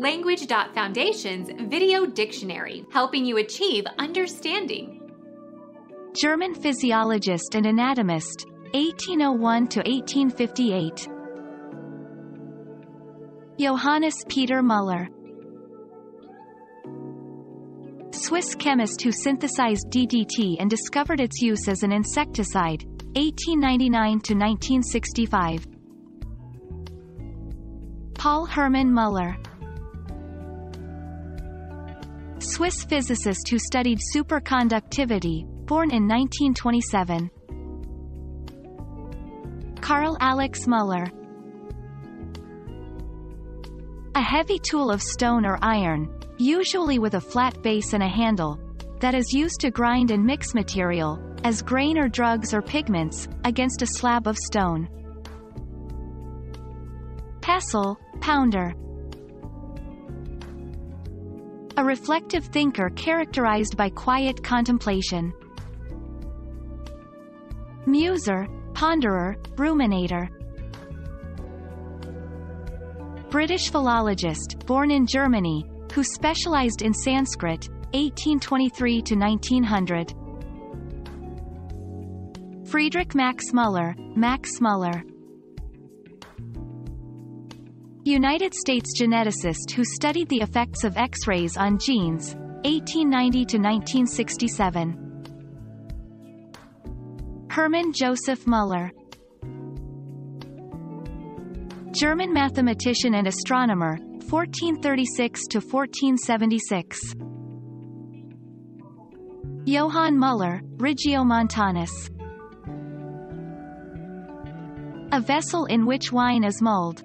Language.Foundation's Video Dictionary, helping you achieve understanding. German physiologist and anatomist, 1801 to 1858. Johannes Peter Müller Swiss chemist who synthesized DDT and discovered its use as an insecticide, 1899 to 1965. Paul Hermann Müller Swiss physicist who studied superconductivity, born in 1927. Karl Alex Müller A heavy tool of stone or iron, usually with a flat base and a handle, that is used to grind and mix material, as grain or drugs or pigments, against a slab of stone. Pestle, pounder. A reflective thinker characterized by quiet contemplation. Muser, ponderer, ruminator. British philologist, born in Germany, who specialized in Sanskrit, 1823 to 1900. Friedrich Max Müller, Max Muller. United States geneticist who studied the effects of X-rays on genes, 1890 to 1967. Hermann Joseph Müller German mathematician and astronomer, 1436 to 1476. Johann Müller, Regiomontanus. A vessel in which wine is mulled.